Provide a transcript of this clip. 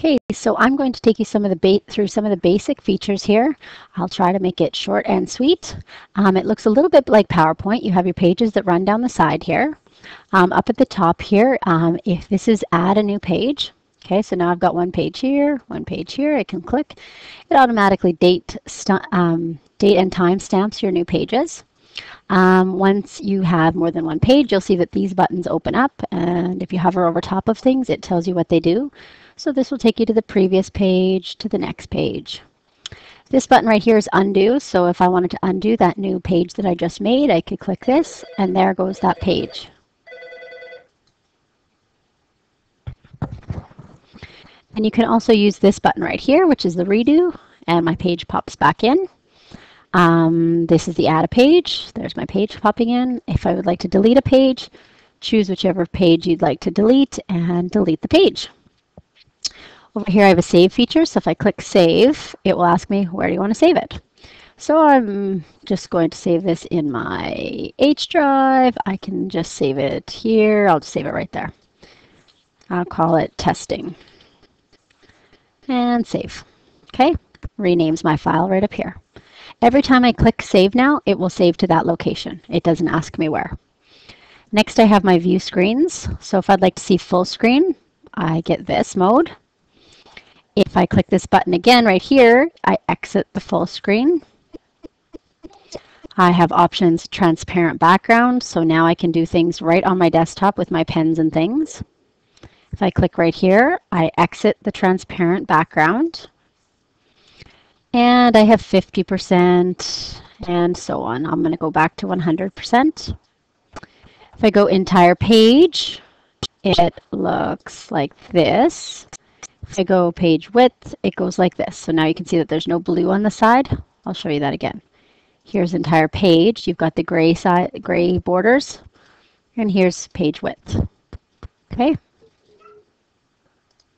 Okay, so I'm going to take you some of the through some of the basic features here. I'll try to make it short and sweet. Um, it looks a little bit like PowerPoint. You have your pages that run down the side here. Um, up at the top here, um, if this is add a new page, okay, so now I've got one page here, one page here, I can click. It automatically date, um, date and time stamps your new pages. Um, once you have more than one page, you'll see that these buttons open up, and if you hover over top of things, it tells you what they do. So this will take you to the previous page, to the next page. This button right here is undo. So if I wanted to undo that new page that I just made, I could click this and there goes that page. And you can also use this button right here, which is the redo, and my page pops back in. Um, this is the add a page. There's my page popping in. If I would like to delete a page, choose whichever page you'd like to delete and delete the page. Over here I have a save feature, so if I click save, it will ask me where do you want to save it. So I'm just going to save this in my H drive. I can just save it here. I'll just save it right there. I'll call it testing. And save. Okay, renames my file right up here. Every time I click save now, it will save to that location. It doesn't ask me where. Next I have my view screens. So if I'd like to see full screen, I get this mode. If I click this button again right here, I exit the full screen. I have options transparent background, so now I can do things right on my desktop with my pens and things. If I click right here, I exit the transparent background. And I have 50% and so on. I'm going to go back to 100%. If I go entire page, it looks like this. I go page width, it goes like this. So now you can see that there's no blue on the side. I'll show you that again. Here's entire page. You've got the gray side, gray borders, and here's page width. Okay.